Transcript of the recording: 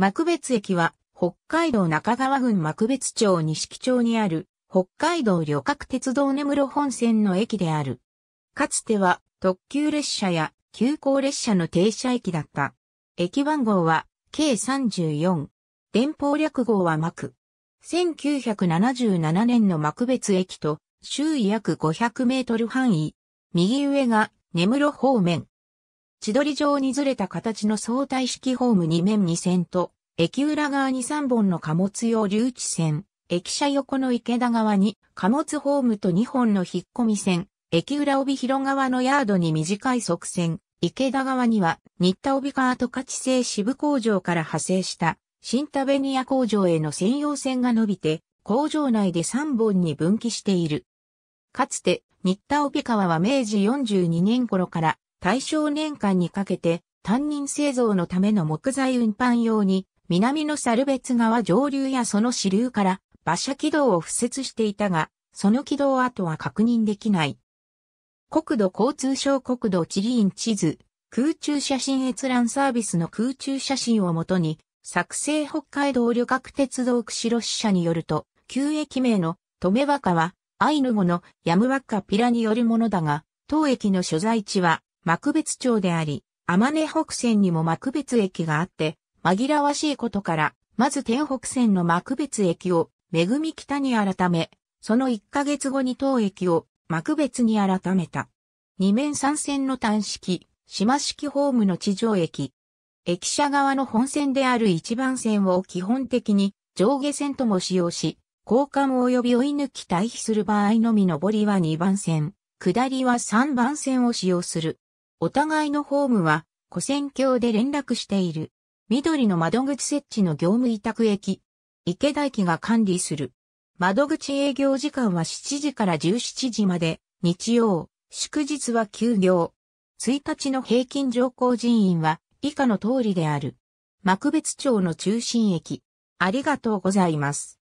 幕別駅は北海道中川郡幕別町西町にある北海道旅客鉄道根室本線の駅である。かつては特急列車や急行列車の停車駅だった。駅番号は K34。電報略号は幕。1977年の幕別駅と周囲約500メートル範囲。右上が根室方面。千鳥状にずれた形の相対式ホーム2面2線と、駅裏側に3本の貨物用留置線、駅舎横の池田側に貨物ホームと2本の引っ込み線、駅裏帯広側のヤードに短い側線、池田側には新田帯カート価値製支部工場から派生した新田ベニヤ工場への専用線が伸びて工場内で3本に分岐している。かつて新田帯川は明治42年頃から大正年間にかけて担任製造のための木材運搬用に南の猿別川上流やその支流から馬車軌道を敷設していたが、その軌道跡は確認できない。国土交通省国土地理院地図、空中写真閲覧サービスの空中写真をもとに、作成北海道旅客鉄道釧路支社によると、旧駅名の止め若は、アイヌ語のヤムワッカピラによるものだが、当駅の所在地は幕別町であり、天音北線にも幕別駅があって、紛らわしいことから、まず天北線の幕別駅を、めぐみ北に改め、その1ヶ月後に当駅を、幕別に改めた。二面三線の単式、島式ホームの地上駅。駅舎側の本線である一番線を基本的に上下線とも使用し、交換及び追い抜き対比する場合のみ上りは2番線、下りは3番線を使用する。お互いのホームは、古線橋で連絡している。緑の窓口設置の業務委託駅。池田駅が管理する。窓口営業時間は7時から17時まで、日曜、祝日は休業。1日の平均乗降人員は以下の通りである。幕別町の中心駅。ありがとうございます。